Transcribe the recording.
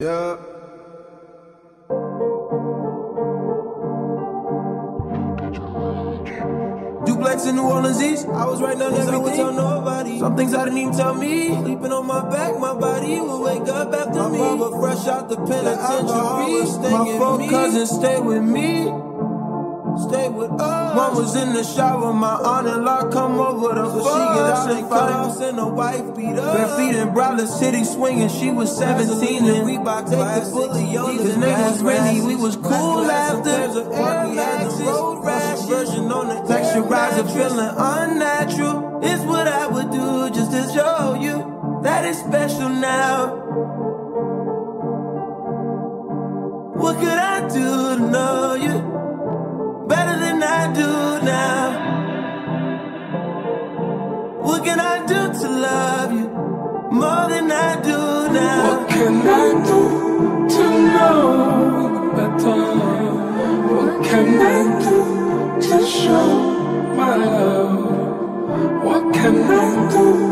Yeah. Duplex in New Orleans East. I was right now, I would tell nobody. Some things I didn't even tell me. Sleeping on my back, my body will wake up after my me. My fresh out the penitentiary. My four cousins stay with me. Stay with us. Mom was in the shower, my aunt and law come over the so she get out and cuffs and the wife beat up. Bare feet in Broward City swinging, she was 17 and Reebok take the bully name was Rennie, we was cool after. Air had the road rash version on the texturizer, feeling unnatural. It's what I would do just to show you that it's special now. What could I What can I do to love you more than I do now? What can I do to know better? What can I do to show my love? What can I do